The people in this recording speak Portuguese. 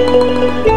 Música